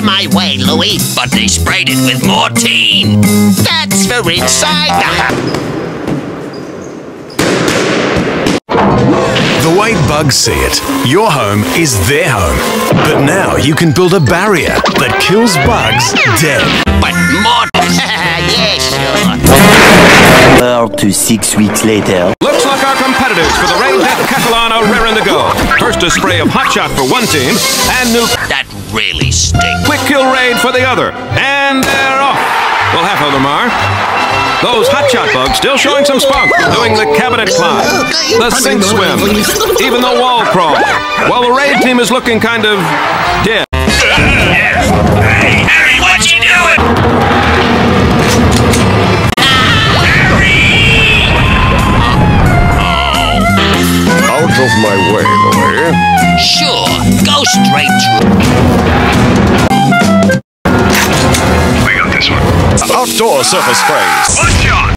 my way, Louie. But they sprayed it with Mortein. That's for inside. The The way bugs see it, your home is their home. But now you can build a barrier that kills bugs dead. But Mort... yeah, sure. Four to six weeks later. Looks like our competitors for the Raid Death Catalan are raring to go. First a spray of Hot Shot for one team, and new That really stinks. Quick Kill Raid for the other. And they're off. Well, half of them are. Those Hot Shot bugs still showing some spunk, doing the cabinet climb, the sink swim, even the wall crawl. While the Raid team is looking kind of dead. Hey, Harry, what you doing? Out of my way, Outdoor surface sprays. One shot.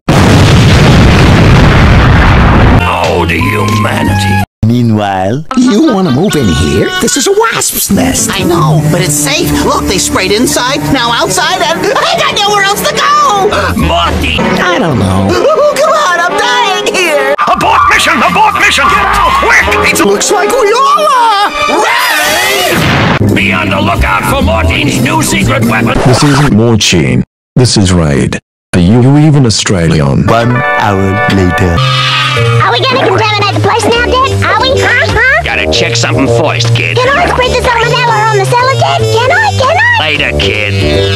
Oh, the humanity. Meanwhile, You want to move in here? This is a wasp's nest. I know, but it's safe. Look, they sprayed inside, now outside, and I got nowhere else to go. Morty! I don't know. Oh, come on, I'm dying here. Abort mission! Abort mission! Get out! Quick! It's Looks like we all are. Ready? Be on the lookout for Mortein's new secret weapon. This isn't Mortein. This is Raid. Are you even Australian? one hour later. Are we gonna contaminate the place now, Dad? Are we? Huh? Huh? Gotta check something first, kid. Can I spread the salmonella on the cellar, Dad? Can I? Can I? Later, kid.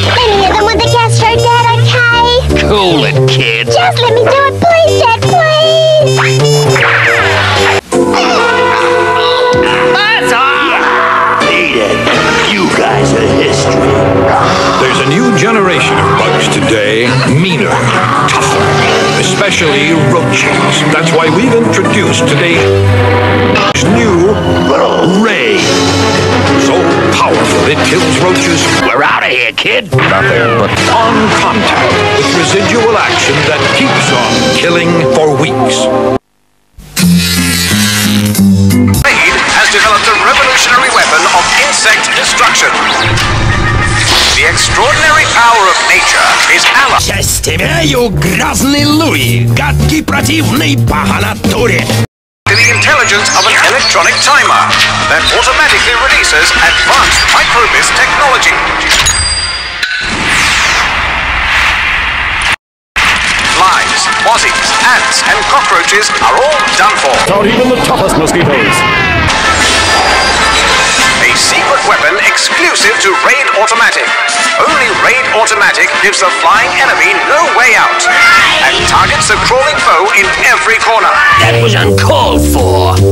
Let me hit them with the gastro, Dad, okay? Cool it, kid. Just let me do it, please, Dad, please! That's all! You guys are history. A new generation of bugs today, meaner, tougher, especially roaches. That's why we've introduced today's new Raid. So powerful it kills roaches We're out of here, kid. nothing but on contact with residual action that keeps on killing for weeks. power of nature is allied. Часть тебя, you грязный Луи, гадкий противный по натуре. to the intelligence of an electronic timer that automatically releases advanced microbist technology. Flies, mozzies, ants, and cockroaches are all done for. Not even the toughest mosquitoes. Exclusive to Raid Automatic. Only Raid Automatic gives the flying enemy no way out and targets the crawling foe in every corner. That was uncalled for.